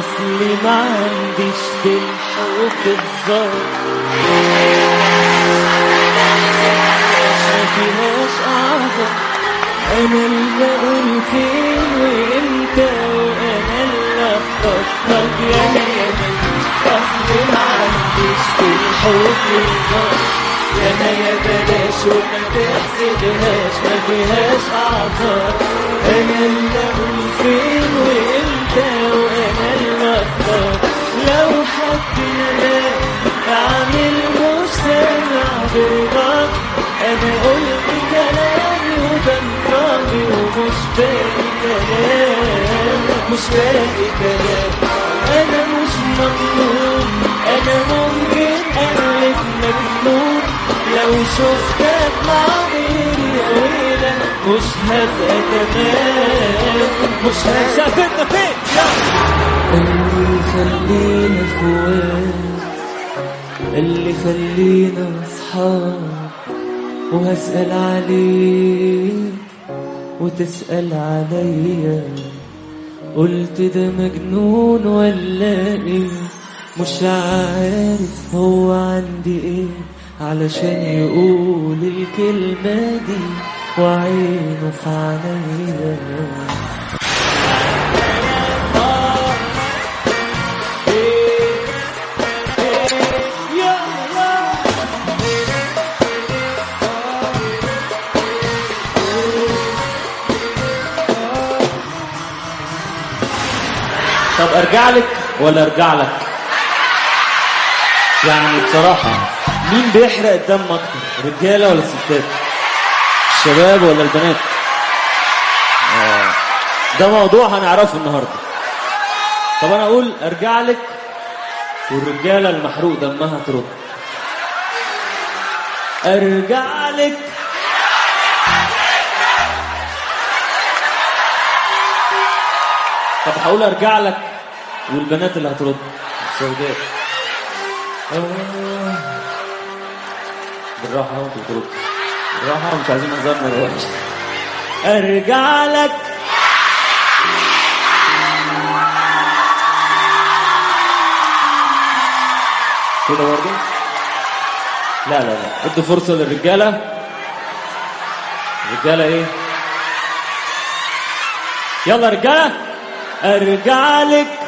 اصلي ما عنديش في الحب الظهر ما فيهاش اعذر أنا اللي أقول فين وامتى وأنا اللي اخترتك يا يا اصلي ما عنديش في الحب الظهر يا أنا يا بلاش وما تحسبهاش ما فيهاش أعذار. مش باقي كلام. أنا مش ممنون أنا ممكن قلب مجنون. لو شفتك مع غيري يا ويلك مش هبقى تمام. مش هسافرنا فين اللي يخلينا اخوات اللي خلينا أصحاب. وهسأل عليك وتسأل عليا. قلت ده مجنون ولا إيه؟ مش عارف هو عندي إيه علشان يقول الكلمة دي وعينه في عينيا. طب ارجع لك ولا ارجع لك؟ يعني بصراحة مين بيحرق الدم أكتر رجالة ولا ستات؟ الشباب ولا البنات؟ آه. ده موضوع هنعرفه النهاردة. طب أنا أقول ارجع لك والرجالة المحروق دمها ترد. ارجع لك. طب هقول ارجع لك. والبنات اللي هترد. السوداء. آه. بالراحة وانت بترد. بالراحة مش عايزين نظرنا دلوقتي أرجع لك. كده برضه؟ لا لا لا. ادوا فرصة للرجالة. الرجالة إيه؟ يلا رجالة. أرجع لك.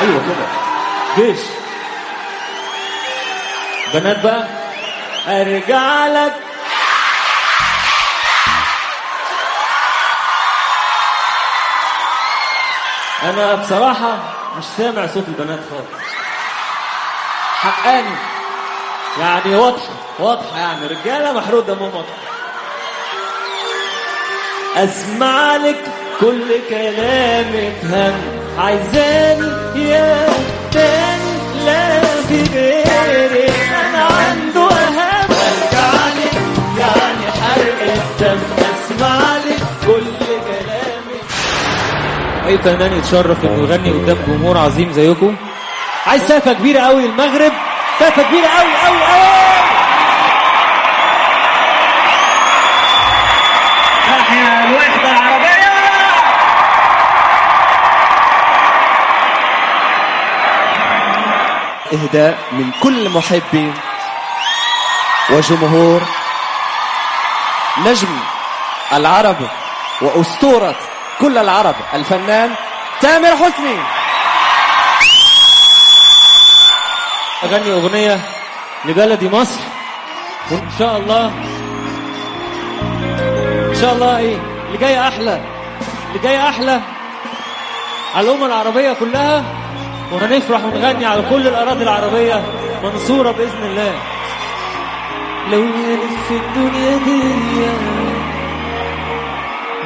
أيوه كده. جيش بنات بقى أرجع لك. أنا بصراحة مش سامع صوت البنات خالص. حقاني. يعني واضحة واضحة يعني. رجالة محروق دمهم واضحة أسمع لك كل كلامك هم عايزاني يا تاني لا في غيري أنا عنده أهم. ارجع لك يعني حرق الدم. اسمع لك كل كلامك اي فنان يتشرف إنه يغني قدام جمهور عظيم زيكم. عايز سقفه كبيرة قوي المغرب سقفه كبيرة قوي قوي إهداء من كل محبي وجمهور نجم العرب وأسطورة كل العرب الفنان تامر حسني. أغني أغنية لبلدي مصر. وإن شاء الله إن شاء الله إيه اللي جاي أحلى اللي جاي أحلى على الأمة العربية كلها. وهنفرح ونغني على كل الأراضي العربية منصورة بإذن الله. لو نلف الدنيا دي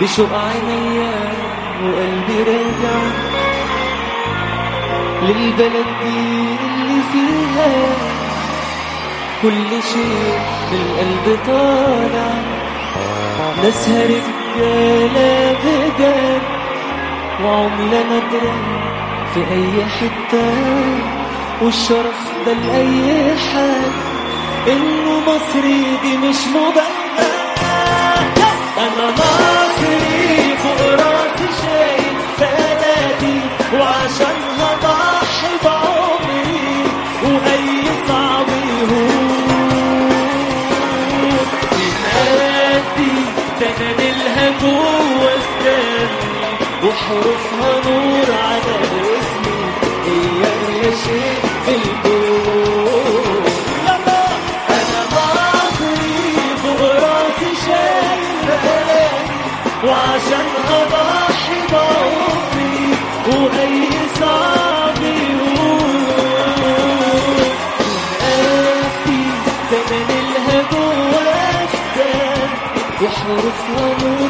بشوق عينيا وقلبي راجع. للبلد دي اللي فيها كل شيء بالقلب طالع. ناسها رجالة بجد وعملة نادرة في أي حتة والشرف ده لأي حد. إنه مصري دي مش مبالغة أنا مصري فوق راسي شايل بلدي وعشانها ضحي بعمري وأي صعب يهون. بلادي ده أنا نلها جوه وحروفها نور على وحروفها نور